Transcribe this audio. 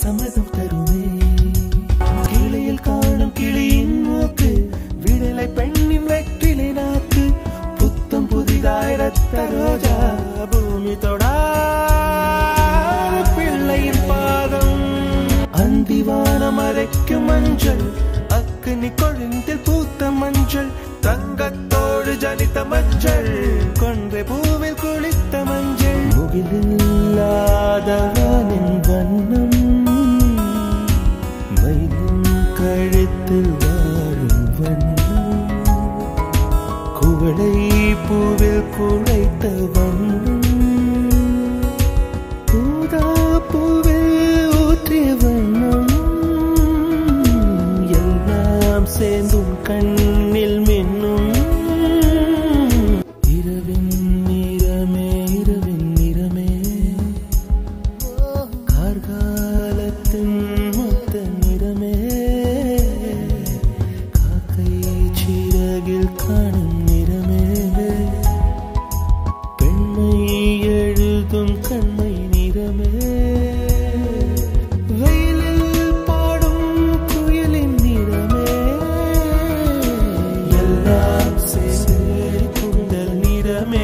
சம்மதம் தருமே கிளியில் காணும் கிளியின் மூக்கு விடலை பெண்ணின் வெற்றிலை நாக்கு புத்தம் புதிதாய் ரத்த ரோஜா பூமி தொடா. பிள்ளையின் பாதம் அந்திவானம் அரைக்கும் மஞ்சள் அக்கினி கொழுந்தில் பூத்த மஞ்சள் தங்கத்தோடு ஜனித்த மஞ்சள் கொன்றை பூவில் குளித்த மஞ்சள். முகிலில்லாதவனின் கழுத்தில் வாழும் வண்ணம் குவளை பூவில் குழைத்த வண்ணம் பூதா பூவில் ஊற்றிய வண்ணம் எல்லாம் சேர்ந்தும் கண் me.